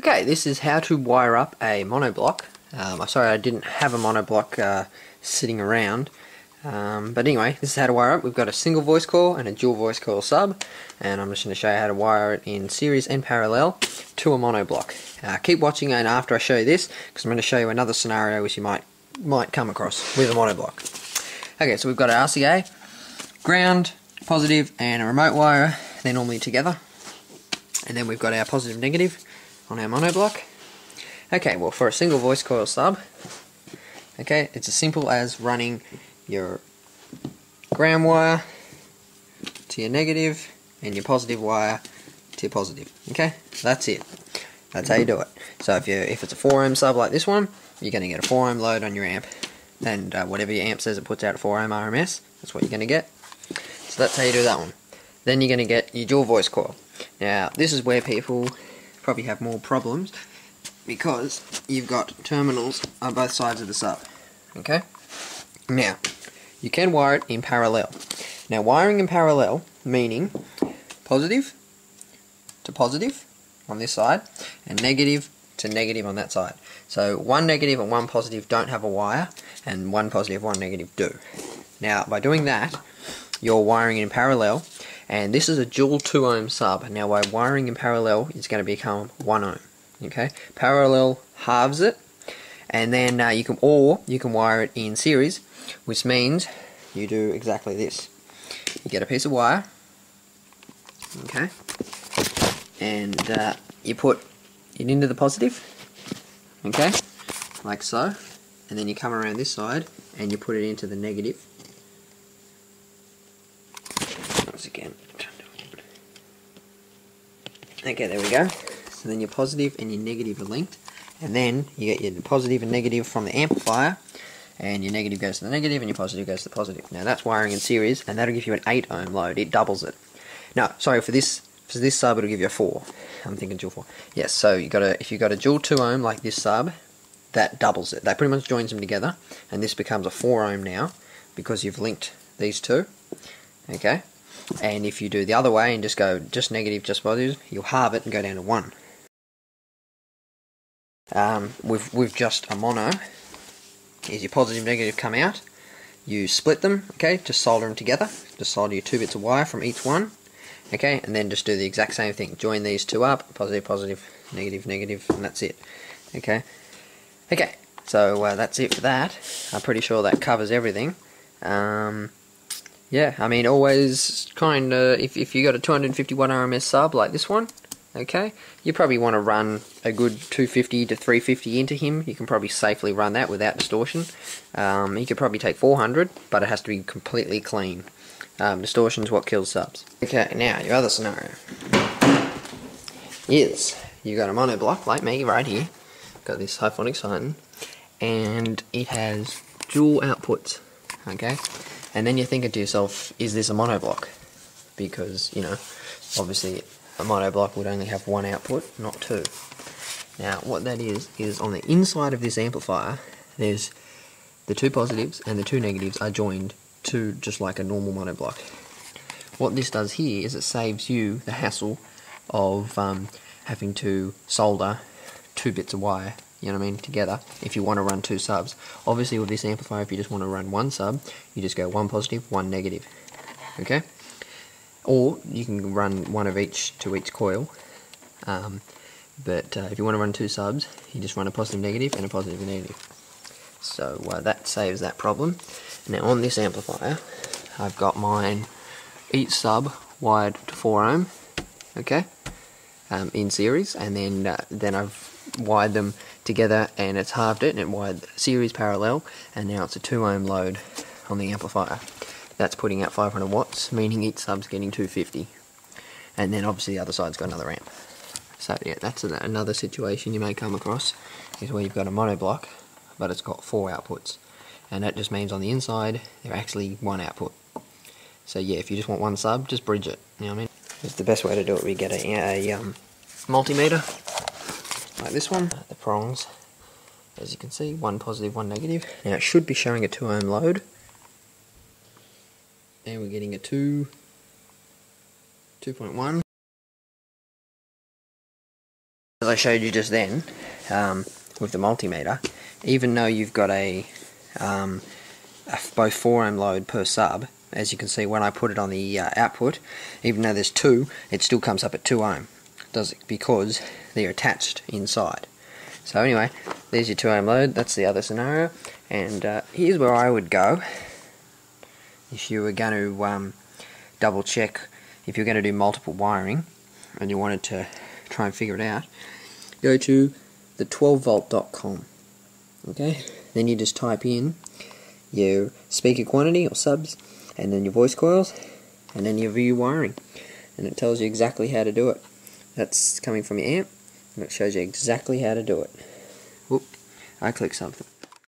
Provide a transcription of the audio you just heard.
Okay, this is how to wire up a monoblock. Um, I'm sorry I didn't have a monoblock uh, sitting around. Um, but anyway, this is how to wire up. We've got a single voice coil and a dual voice coil sub, and I'm just going to show you how to wire it in series and parallel to a monoblock. Uh, keep watching and after I show you this, because I'm going to show you another scenario which you might might come across with a monoblock. Okay, so we've got our RCA, ground, positive, and a remote wire. They're normally together. And then we've got our positive negative on our monoblock. Okay, well for a single voice coil sub, okay, it's as simple as running your ground wire to your negative and your positive wire to your positive. Okay, that's it. That's how you do it. So if you if it's a 4 ohm sub like this one, you're going to get a 4 ohm load on your amp, and uh, whatever your amp says it puts out a 4 ohm RMS, that's what you're going to get. So that's how you do that one. Then you're going to get your dual voice coil. Now this is where people probably have more problems because you've got terminals on both sides of the sub. Okay. Now you can wire it in parallel. Now wiring in parallel meaning positive to positive on this side and negative to negative on that side. So one negative and one positive don't have a wire and one positive, one negative do. Now by doing that you're wiring in parallel and this is a dual 2 ohm sub. Now by wiring in parallel it's going to become 1 ohm. Okay, Parallel halves it and then uh, you can or you can wire it in series which means you do exactly this. You get a piece of wire okay and uh, you put it into the positive okay like so and then you come around this side and you put it into the negative once again. Okay there we go. So then your positive and your negative are linked and then you get your positive and negative from the amplifier and your negative goes to the negative and your positive goes to the positive. Now that's wiring in series and that'll give you an 8 ohm load. It doubles it. No sorry for this for this sub it'll give you a 4 I'm thinking dual 4 yes so you got a if you got a dual 2 ohm like this sub that doubles it. That pretty much joins them together and this becomes a 4 ohm now because you've linked these two. Okay and if you do the other way and just go just negative just positive you'll halve it and go down to 1 um, with, with just a mono is your positive negative come out you split them okay just solder them together just solder your two bits of wire from each one okay and then just do the exact same thing. Join these two up positive positive negative negative and that's it okay? Okay so uh, that's it for that. I'm pretty sure that covers everything. Um, yeah I mean always kind of if, if you got a 251 RMS sub like this one okay you probably want to run a good 250 to 350 into him you can probably safely run that without distortion um, you could probably take 400 but it has to be completely clean um, distortion is what kills subs. Okay, now your other scenario is you got a mono block like me right here, got this Hifonic Titan, and it has dual outputs. Okay, and then you're thinking to yourself, is this a mono block? Because you know, obviously a mono block would only have one output, not two. Now, what that is is on the inside of this amplifier, there's the two positives and the two negatives are joined to just like a normal monoblock. What this does here is it saves you the hassle of um, having to solder two bits of wire, you know what I mean, together if you want to run two subs. Obviously with this amplifier, if you just want to run one sub, you just go one positive, one negative, okay? Or you can run one of each to each coil, um, but uh, if you want to run two subs, you just run a positive negative and a positive negative. So uh, that saves that problem. Now on this amplifier, I've got mine each sub wired to 4 ohm, okay, um, in series, and then uh, then I've wired them together and it's halved it and it wired series parallel, and now it's a 2 ohm load on the amplifier. That's putting out 500 watts, meaning each sub's getting 250, and then obviously the other side's got another amp. So yeah, that's another situation you may come across, is where you've got a mono block, but it's got four outputs and that just means on the inside they're actually one output. So yeah, if you just want one sub, just bridge it. You know what I mean? It's the best way to do it. We get a, a um, multimeter like this one. Prongs, as you can see, one positive, one negative. Now it should be showing a 2 ohm load. And we're getting a 2, 2.1. as I showed you just then um, with the multimeter, even though you've got a, um, a both 4 ohm load per sub, as you can see when I put it on the uh, output, even though there's two, it still comes up at 2 ohm. Does it because they're attached inside. So anyway, there's your 2 ohm load, that's the other scenario, and uh, here's where I would go if you were going to um, double check if you're going to do multiple wiring and you wanted to try and figure it out, go to the 12volt.com. Okay, then you just type in your speaker quantity or subs, and then your voice coils, and then your view wiring, and it tells you exactly how to do it. That's coming from your amp, and it shows you exactly how to do it. Whoop, I clicked something.